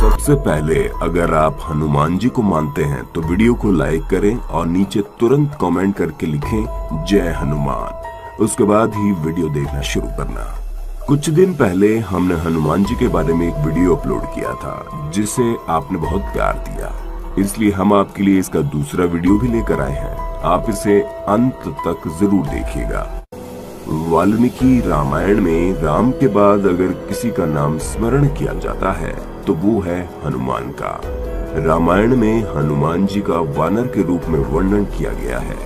सबसे पहले अगर आप हनुमान जी को मानते हैं तो वीडियो को लाइक करें और नीचे तुरंत कमेंट करके लिखें, जय हनुमान. उसके बाद ही वीडियो देखना शुरू करना। कुछ दिन पहले हमने हनुमान जी के बारे में एक वीडियो अपलोड किया था, जिसे आपने बहुत प्यार दिया। इसलिए हम आपके लिए इसका दूसरा वीडियो भी लेकर आए हैं। आप इसे अंत तक ज़रूर देखिएगा। वाल्मीकि रामायण में राम के बाद अगर किसी का नाम स्मरण किया जाता है तो वो है हनुमान का। रामायण में हनुमान जी का वानर के रूप में वर्णन किया गया है।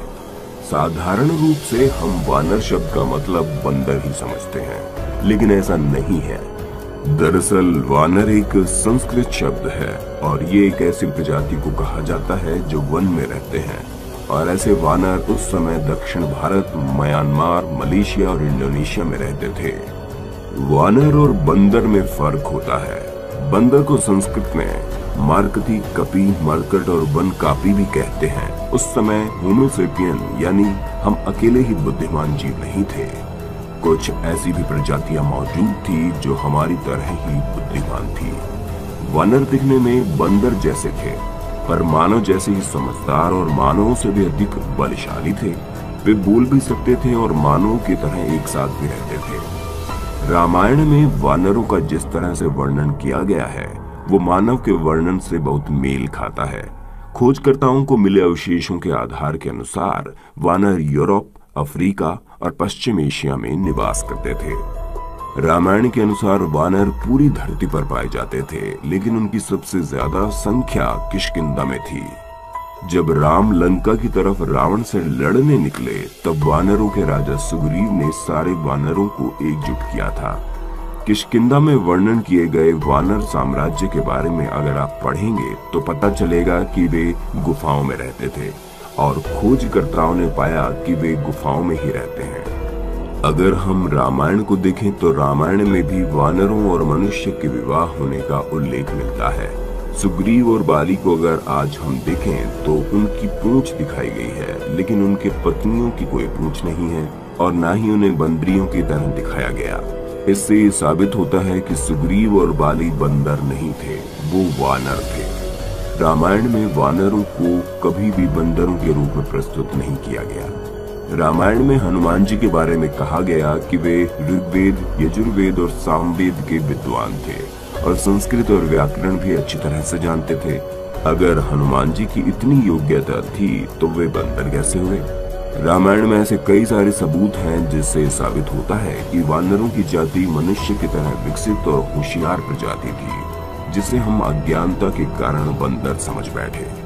साधारण रूप से हम वानर शब्द का मतलब बंदर ही समझते हैं, लेकिन ऐसा नहीं है। दरअसल वानर एक संस्कृत शब्द है, और ये एक ऐसी प्रजाति को कहा जाता है जो वन में रहते हैं। और ऐसे वानर उस समय दक्षिण भारत, म्यांमार, मलेशिया और इंडोनेशिया में रहते थे। वानर और बंदर में फ़र्क होता है। बंदर को संस्कृत में मार्कती, कपी, मरकट और वन कापी भी कहते हैं। उस समय होमोसेपियन यानी हम अकेले ही बुद्धिमान जीव नहीं थे। कुछ ऐसी भी प्रजातियाँ मौजूद थी जो हमारी तरह ही बुद्धिमान थी। वानर दिखने में बंदर जैसे थे। पर मानव जैसे ही समझदार और मानवों से भी अधिक बलशाली थे, वे बोल भी सकते थे और मानवों की तरह एक साथ भी रहते थे। रामायण में वानरों का जिस तरह से वर्णन किया गया है, वो मानव के वर्णन से बहुत मेल खाता है। खोजकर्ताओं को मिले अवशेषों के आधार के अनुसार वानर यूरोप, अफ्रीका और पश्चिम एशिया में निवास करते थे। रामायण के अनुसार वानर पूरी धरती पर पाए जाते थे, लेकिन उनकी सबसे ज़्यादा संख्या किशकिंदा में थी। जब राम लंका की तरफ़ रावण से लड़ने निकले, तब वानरों के राजा सुग्रीव ने सारे वानरों को एकजुट किया था। किशकिंदा में वर्णन किए गए वानर साम्राज्य के बारे में अगर आप पढ़ेंगे तो पता चलेगा कि वे गुफाओं में रहते थे, और खोजकर्ताओं ने पाया कि वे गुफाओं में ही रहते हैं। अगर हम रामायण को देखें तो रामायण में भी वानरों और मनुष्य के विवाह होने का उल्लेख मिलता है। सुग्रीव और बाली को अगर आज हम देखें तो उनकी पूंछ दिखाई गई है, लेकिन उनके पत्नियों की कोई पूंछ नहीं है, और न ही उन्हें बंदरियों की तरह दिखाया गया। इससे ये साबित होता है कि सुग्रीव और बाली बंदर नहीं थे, वो वानर थे। रामायण में वानरों को कभी भी बंदरों के रूप में प्रस्तुत नहीं किया गया। रामायण में हनुमान जी के बारे में कहा गया कि वे ऋग्वेद, यजुर्वेद और सामवेद के विद्वान थे और संस्कृत और व्याकरण भी अच्छी तरह से जानते थे। अगर हनुमान जी की इतनी योग्यता थी तो वे बंदर कैसे हुए? रामायण में ऐसे कई सारे सबूत हैं, जिससे साबित होता है कि वानरों की जाति मनुष्य की तरह विकसित और होशियार प्रजाति थी, जिसे हम अज्ञानता के कारण बंदर समझ बैठे।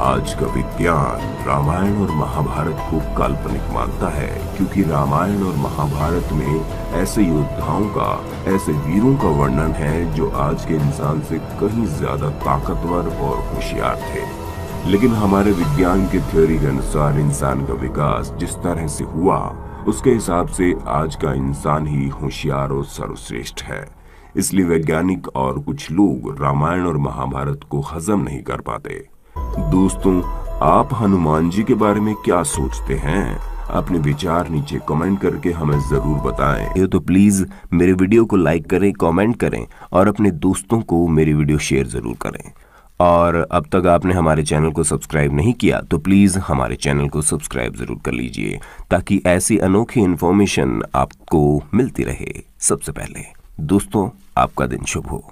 आज का विज्ञान रामायण और महाभारत को काल्पनिक मानता है, क्योंकि रामायण और महाभारत में ऐसे योद्धाओं का, ऐसे वीरों का वर्णन है, जो आज के इंसान से कहीं ज़्यादा ताकतवर और होशियार थे। लेकिन हमारे विज्ञान के थ्योरी के अनुसार इंसान का विकास जिस तरह से हुआ, उसके हिसाब से आज का इंसान ही होशियार और सर्वश्रेष्ठ है। इसलिए वैज्ञानिक और कुछ लोग रामायण और महाभारत को हजम नहीं कर पाते। दोस्तों, आप हनुमान जी के बारे में क्या सोचते हैं? अपने विचार नीचे कमेंट करके हमें ज़रूर बताएँ। तो प्लीज़ मेरे वीडियो को लाइक करें कमेंट करें और अपने दोस्तों को मेरी वीडियो शेयर ज़रूर करें। और अब तक आपने हमारे चैनल को सब्सक्राइब नहीं किया तो प्लीज़ हमारे चैनल को सब्सक्राइब ज़रूर कर लीजिए, ताकि ऐसी अनोखी इन्फॉर्मेशन आपको मिलती रहे सबसे पहले। दोस्तों, आपका दिन शुभ हो।